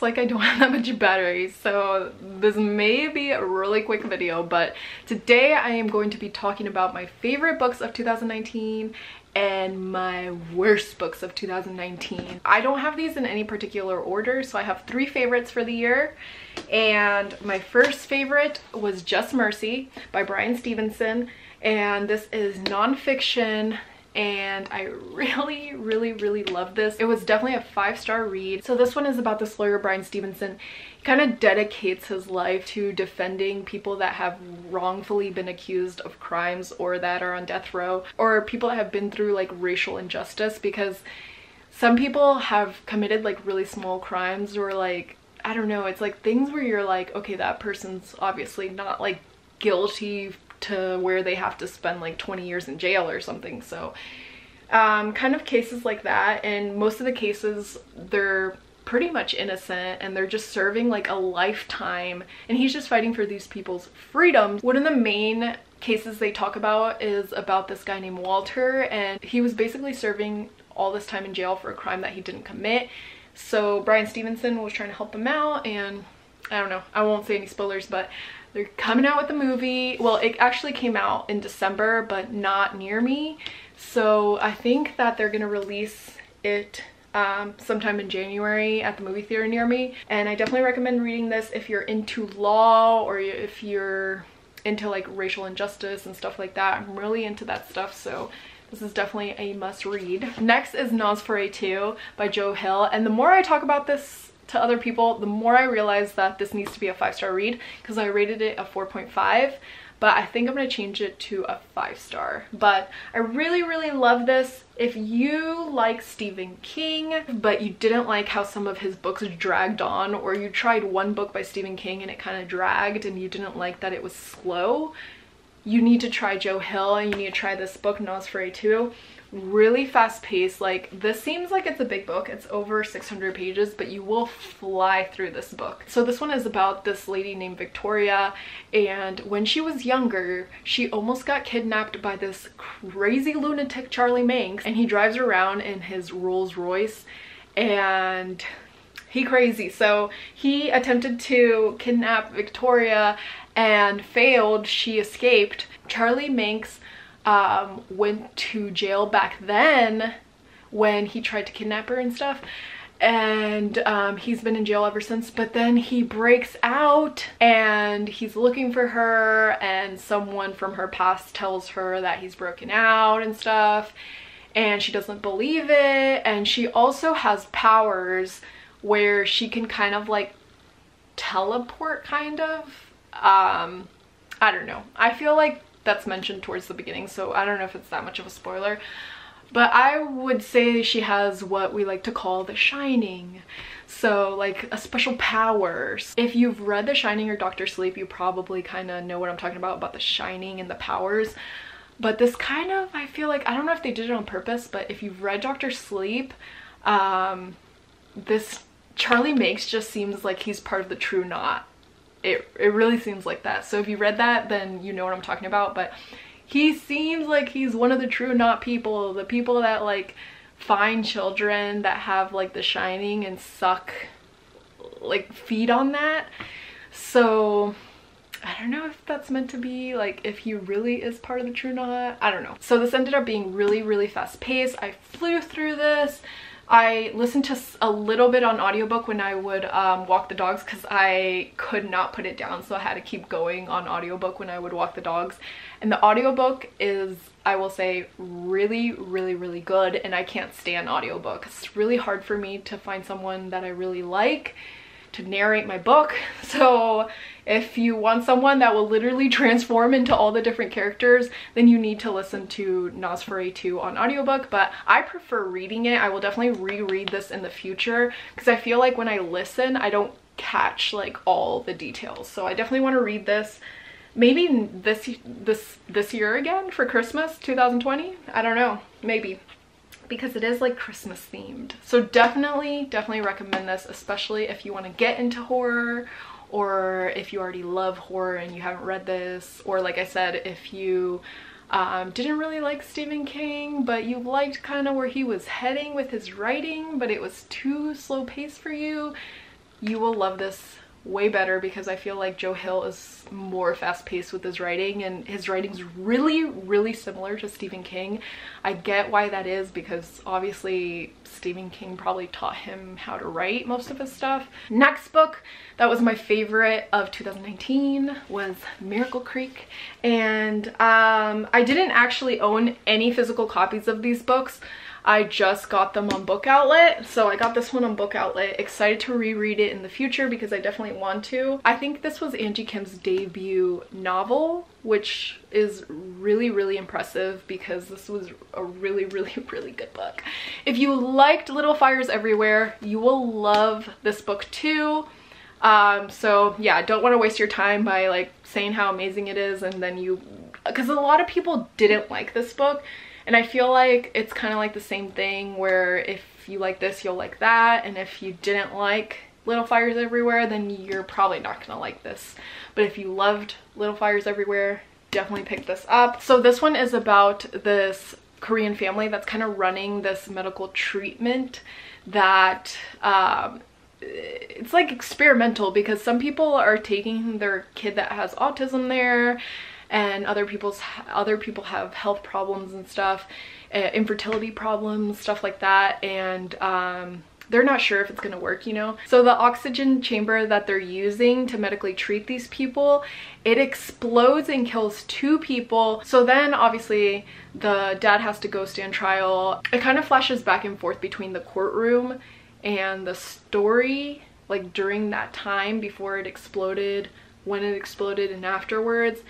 It's like I don't have that much battery, so this may be a really quick video, but today I am going to be talking about my favorite books of 2019 and my worst books of 2019. I don't have these in any particular order, so I have three favorites for the year. And my first favorite was Just Mercy by Bryan Stevenson. And this is nonfiction and I really, really, really love this. It was definitely a five-star read. So this one is about this lawyer, Bryan Stevenson. He kind of dedicates his life to defending people that have wrongfully been accused of crimes or that are on death row or people that have been through like racial injustice because some people have committed like really small crimes or like I don't know, it's like things where you're like, okay, that person's obviously not like guilty to where they have to spend like 20 years in jail or something. So um, kind of cases like that. And most of the cases, they're pretty much innocent and they're just serving like a lifetime and he's just fighting for these people's freedoms. One of the main cases they talk about is about this guy named Walter and he was basically serving all this time in jail for a crime that he didn't commit. So Bryan Stevenson was trying to help him out and I don't know, I won't say any spoilers, but they're coming out with the movie. Well, it actually came out in December, but not near me. So I think that they're gonna release it um, sometime in January at the movie theater near me. And I definitely recommend reading this if you're into law or if you're into like racial injustice and stuff like that. I'm really into that stuff, so this is definitely a must read. Next is NOS4A2 by Joe Hill. And the more I talk about this to other people, the more I realize that this needs to be a five-star read because I rated it a 4.5 but I think I'm going to change it to a five star. But I really, really love this. If you like Stephen King, but you didn't like how some of his books dragged on, or you tried one book by Stephen King and it kind of dragged and you didn't like that it was slow, you need to try Joe Hill and you need to try this book, NOS4A2 really fast paced like this seems like it's a big book. It's over 600 pages but you will fly through this book. So this one is about this lady named Victoria and when she was younger she almost got kidnapped by this crazy lunatic Charlie Manx and he drives around in his Rolls Royce and he crazy. So he attempted to kidnap Victoria and failed. She escaped. Charlie Manx um, went to jail back then when he tried to kidnap her and stuff. And um, he's been in jail ever since. But then he breaks out and he's looking for her and someone from her past tells her that he's broken out and stuff. And she doesn't believe it. And she also has powers where she can kind of like teleport kind of. Um i don't know. I feel like that's mentioned towards the beginning so I don't know if it's that much of a spoiler. But I would say she has what we like to call the shining. So like a special powers. If you've read the shining or Doctor Sleep you probably kind of know what I'm talking about about the shining and the powers. But this kind of I feel like I don't know if they did it on purpose but if you've read Doctor Sleep um this Charlie Manx just seems like he's part of the true knot it, it really seems like that. So if you read that, then you know what I'm talking about. But he seems like he's one of the true knot people, the people that like find children that have like the shining and suck, like feed on that. So I don't know if that's meant to be like if he really is part of the true knot. I don't know. So this ended up being really, really fast paced. I flew through this. I listened to a little bit on audiobook when I would um, walk the dogs because I could not put it down so I had to keep going on audiobook when I would walk the dogs and the audiobook is I will say really really really good and I can't stand audiobook. It's really hard for me to find someone that I really like to narrate my book. So if you want someone that will literally transform into all the different characters, then you need to listen to NOS4A2 on audiobook, but I prefer reading it. I will definitely reread this in the future because I feel like when I listen, I don't catch like all the details. So I definitely want to read this maybe this this this year again for Christmas 2020. I don't know, maybe because it is like Christmas themed. So definitely, definitely recommend this, especially if you want to get into horror or if you already love horror and you haven't read this, or like I said, if you um, didn't really like Stephen King, but you liked kind of where he was heading with his writing, but it was too slow paced for you, you will love this way better because I feel like Joe Hill is more fast-paced with his writing and his writing's really really similar to Stephen King. I get why that is because obviously Stephen King probably taught him how to write most of his stuff. Next book that was my favorite of 2019 was Miracle Creek and um, I didn't actually own any physical copies of these books. I just got them on Book Outlet. So I got this one on Book Outlet. Excited to reread it in the future because I definitely want to. I think this was Angie Kim's debut novel, which is really, really impressive because this was a really, really, really good book. If you liked Little Fires Everywhere, you will love this book too. Um, so yeah, don't want to waste your time by like saying how amazing it is and then you, because a lot of people didn't like this book and I feel like it's kind of like the same thing where if you like this, you'll like that. And if you didn't like Little Fires Everywhere, then you're probably not gonna like this. But if you loved Little Fires Everywhere, definitely pick this up. So this one is about this Korean family that's kind of running this medical treatment that um, it's like experimental because some people are taking their kid that has autism there and other people's other people have health problems and stuff uh, infertility problems stuff like that and um, they're not sure if it's to work, you know? So the oxygen chamber that they're using to medically treat these people, it explodes and kills two people. So then obviously the dad has to go stand trial. It kind of flashes back and forth between the courtroom and the story, like during that time before it exploded, when it exploded and afterwards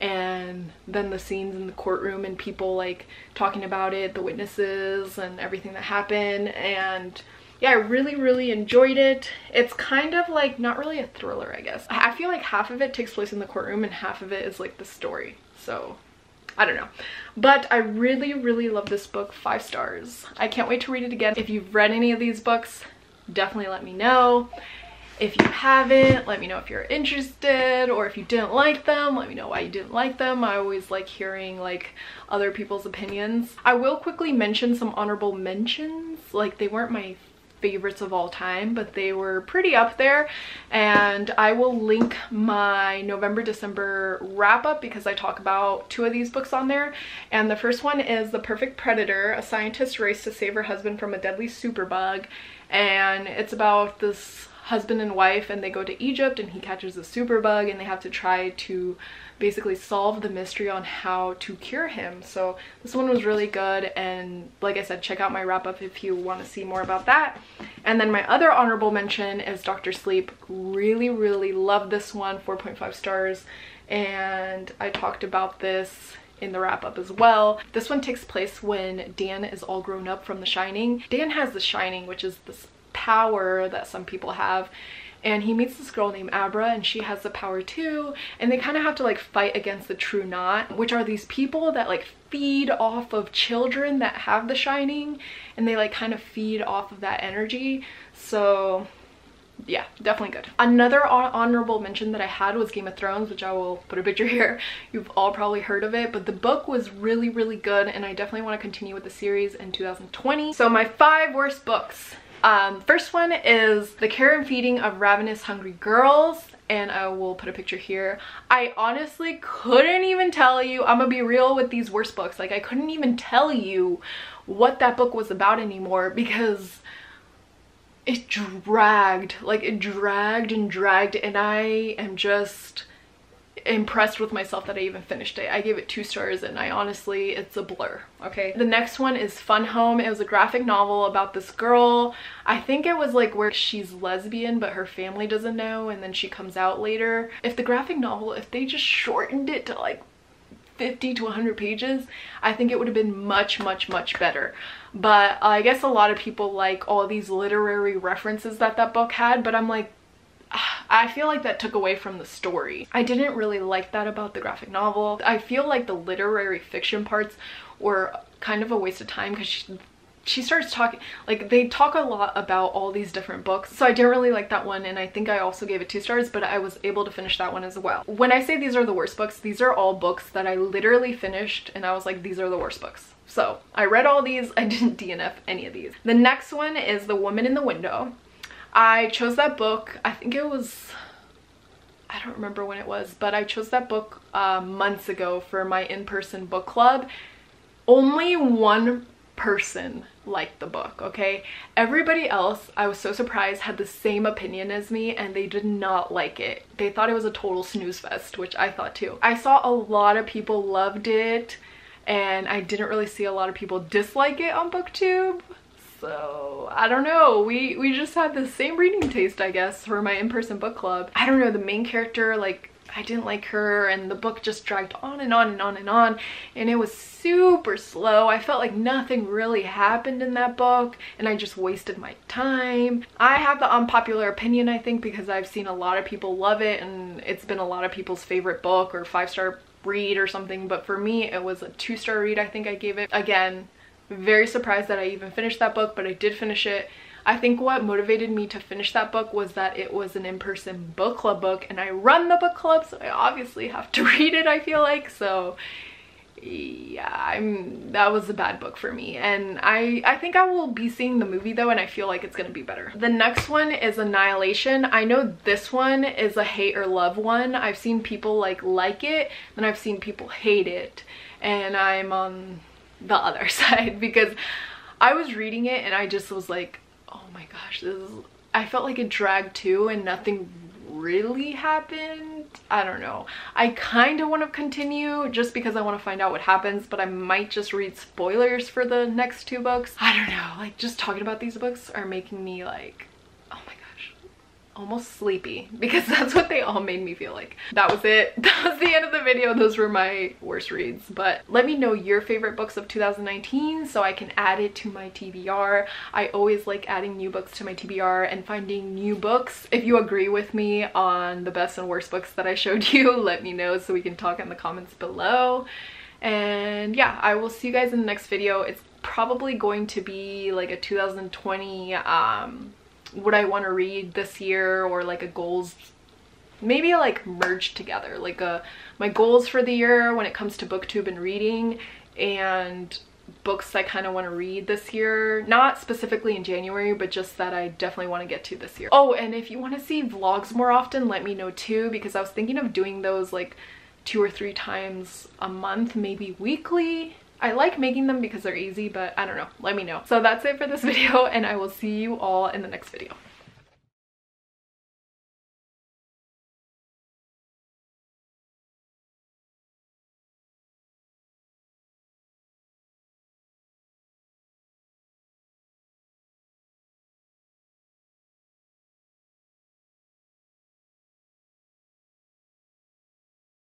and then the scenes in the courtroom and people like talking about it, the witnesses and everything that happened and yeah, I really, really enjoyed it. It's kind of like not really a thriller, I guess. I feel like half of it takes place in the courtroom and half of it is like the story. So I don't know. But I really, really love this book. Five stars. I can't wait to read it again. If you've read any of these books, definitely let me know. If you haven't, let me know if you're interested or if you didn't like them, let me know why you didn't like them. I always like hearing like other people's opinions. I will quickly mention some honorable mentions. Like they weren't my favorites of all time but they were pretty up there and I will link my November December wrap up because I talk about two of these books on there and the first one is The Perfect Predator a scientist race to save her husband from a deadly superbug and it's about this husband and wife and they go to Egypt and he catches a superbug and they have to try to basically solve the mystery on how to cure him. So this one was really good and like I said, check out my wrap up if you want to see more about that. And then my other honorable mention is Dr. Sleep. Really, really love this one, 4.5 stars. And I talked about this in the wrap up as well. This one takes place when Dan is all grown up from The Shining. Dan has The Shining, which is this power that some people have. And he meets this girl named Abra and she has the power too. And they kind of have to like fight against the True Knot which are these people that like feed off of children that have the shining and they like kind of feed off of that energy. So yeah definitely good. Another honorable mention that i had was game of thrones which i will put a picture here. You've all probably heard of it but the book was really really good and i definitely want to continue with the series in 2020 so my five worst books um, first one is The Care and Feeding of Ravenous Hungry Girls and I will put a picture here. I honestly couldn't even tell you, I'm gonna be real with these worst books, like I couldn't even tell you what that book was about anymore because it dragged, like it dragged and dragged and I am just impressed with myself that I even finished it. I gave it two stars and I honestly, it's a blur, okay? The next one is Fun Home. It was a graphic novel about this girl. I think it was like where she's lesbian but her family doesn't know and then she comes out later. If the graphic novel, if they just shortened it to like 50 to 100 pages, I think it would have been much, much, much better. But I guess a lot of people like all these literary references that that book had, but I'm like, I feel like that took away from the story. I didn't really like that about the graphic novel. I feel like the literary fiction parts were kind of a waste of time because she, she starts talking like they talk a lot about all these different books. So i didn't really like that one and i think i also gave it two stars but i was able to finish that one as well. When i say these are the worst books these are all books that i literally finished and i was like these are the worst books. So i read all these. I didn't dnf any of these. The next one is the woman in the window I chose that book, I think it was, I don't remember when it was, but I chose that book uh, months ago for my in-person book club. Only one person liked the book, okay? Everybody else, I was so surprised, had the same opinion as me and they did not like it. They thought it was a total snooze fest, which I thought too. I saw a lot of people loved it and I didn't really see a lot of people dislike it on booktube so I don't know we we just had the same reading taste I guess for my in-person book club I don't know the main character like I didn't like her and the book just dragged on and on and on and on and it was super slow. I felt like nothing really happened in that book and I just wasted my time. I have the unpopular opinion I think because I've seen a lot of people love it and it's been a lot of people's favorite book or five-star read or something but for me it was a two-star read I think I gave it. Again, very surprised that I even finished that book but I did finish it. I think what motivated me to finish that book was that it was an in-person book club book and I run the book club so I obviously have to read it I feel like. So yeah i'm that was a bad book for me. And i i think i will be seeing the movie though and i feel like it's gonna be better. The next one is annihilation. I know this one is a hate or love one. I've seen people like like it and i've seen people hate it. And i'm on the other side because i was reading it and i just was like oh my gosh this is i felt like it dragged too and nothing really happened. I don't know. I kind of want to continue just because I want to find out what happens, but I might just read spoilers for the next two books. I don't know. Like just talking about these books are making me like almost sleepy because that's what they all made me feel like. That was it. That was the end of the video. Those were my worst reads. But let me know your favorite books of 2019 so I can add it to my TBR. I always like adding new books to my TBR and finding new books. If you agree with me on the best and worst books that I showed you, let me know so we can talk in the comments below. And yeah, I will see you guys in the next video. It's probably going to be like a 2020 um what I want to read this year or like a goals maybe like merged together like a uh, my goals for the year when it comes to booktube and reading and books I kind of want to read this year not specifically in January but just that I definitely want to get to this year. Oh and if you want to see vlogs more often let me know too because I was thinking of doing those like two or three times a month maybe weekly I like making them because they're easy, but I don't know. Let me know. So that's it for this video and I will see you all in the next video.